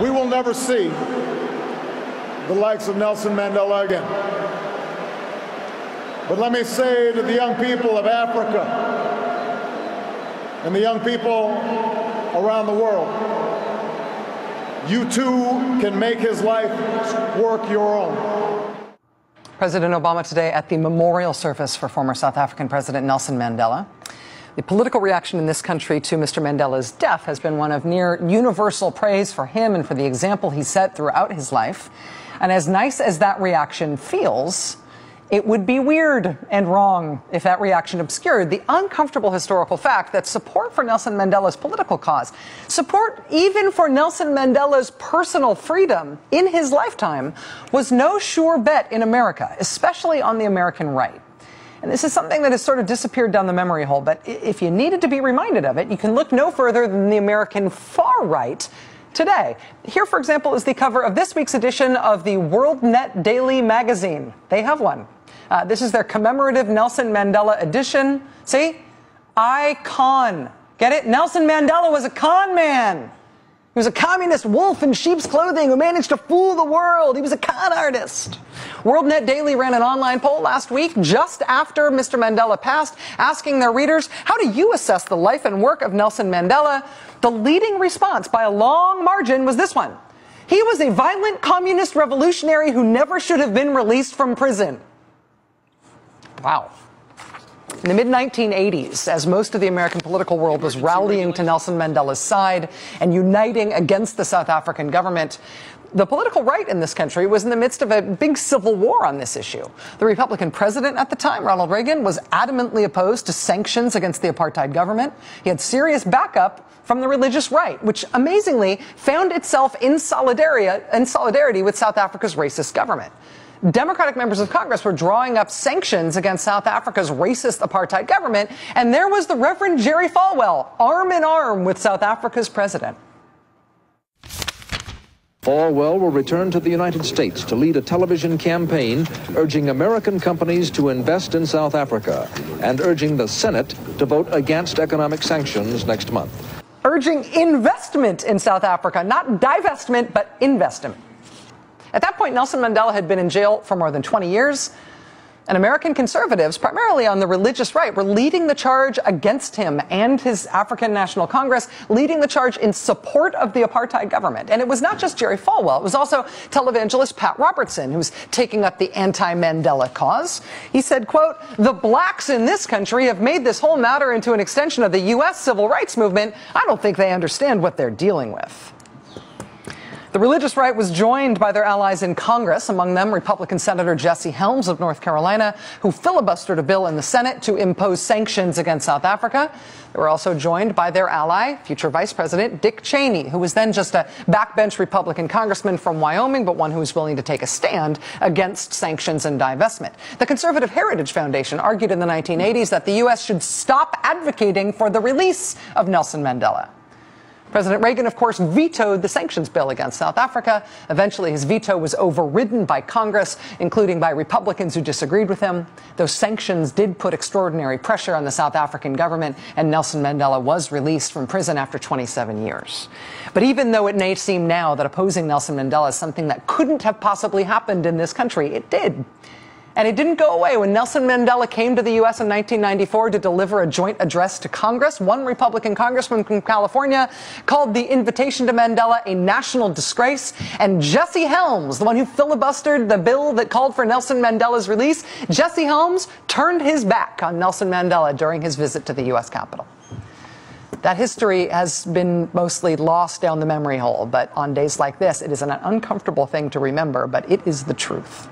we will never see the likes of Nelson Mandela again. But let me say to the young people of Africa and the young people around the world, you too can make his life work your own. President Obama today at the memorial service for former South African President Nelson Mandela. The political reaction in this country to Mr. Mandela's death has been one of near universal praise for him and for the example he set throughout his life. And as nice as that reaction feels, it would be weird and wrong if that reaction obscured the uncomfortable historical fact that support for Nelson Mandela's political cause, support even for Nelson Mandela's personal freedom in his lifetime, was no sure bet in America, especially on the American right. And this is something that has sort of disappeared down the memory hole, but if you needed to be reminded of it, you can look no further than the American far right today. Here, for example, is the cover of this week's edition of the WorldNet Daily magazine. They have one. Uh, this is their commemorative Nelson Mandela edition. See? Icon. Get it? Nelson Mandela was a con man. He was a communist wolf in sheep's clothing who managed to fool the world. He was a con artist. WorldNet Daily ran an online poll last week, just after Mr. Mandela passed, asking their readers, how do you assess the life and work of Nelson Mandela? The leading response by a long margin was this one. He was a violent communist revolutionary who never should have been released from prison. Wow. In the mid 1980s, as most of the American political world was rallying to Nelson Mandela's side and uniting against the South African government, the political right in this country was in the midst of a big civil war on this issue. The Republican president at the time, Ronald Reagan, was adamantly opposed to sanctions against the apartheid government. He had serious backup from the religious right, which amazingly found itself in solidarity, in solidarity with South Africa's racist government. Democratic members of Congress were drawing up sanctions against South Africa's racist apartheid government, and there was the Reverend Jerry Falwell, arm in arm with South Africa's president. Falwell will return to the United States to lead a television campaign urging American companies to invest in South Africa and urging the Senate to vote against economic sanctions next month. Urging investment in South Africa, not divestment, but investment. At that point, Nelson Mandela had been in jail for more than 20 years. And American conservatives, primarily on the religious right, were leading the charge against him and his African National Congress, leading the charge in support of the apartheid government. And it was not just Jerry Falwell, it was also televangelist Pat Robertson, who's taking up the anti-Mandela cause. He said, quote, the blacks in this country have made this whole matter into an extension of the U.S. civil rights movement. I don't think they understand what they're dealing with. The religious right was joined by their allies in Congress, among them Republican Senator Jesse Helms of North Carolina, who filibustered a bill in the Senate to impose sanctions against South Africa. They were also joined by their ally, future Vice President Dick Cheney, who was then just a backbench Republican congressman from Wyoming, but one who was willing to take a stand against sanctions and divestment. The Conservative Heritage Foundation argued in the 1980s that the U.S. should stop advocating for the release of Nelson Mandela. President Reagan, of course, vetoed the sanctions bill against South Africa. Eventually, his veto was overridden by Congress, including by Republicans who disagreed with him. Those sanctions did put extraordinary pressure on the South African government, and Nelson Mandela was released from prison after 27 years. But even though it may seem now that opposing Nelson Mandela is something that couldn't have possibly happened in this country, it did. And it didn't go away. When Nelson Mandela came to the U.S. in 1994 to deliver a joint address to Congress, one Republican congressman from California called the invitation to Mandela a national disgrace. And Jesse Helms, the one who filibustered the bill that called for Nelson Mandela's release, Jesse Helms turned his back on Nelson Mandela during his visit to the U.S. Capitol. That history has been mostly lost down the memory hole, but on days like this, it is an uncomfortable thing to remember, but it is the truth.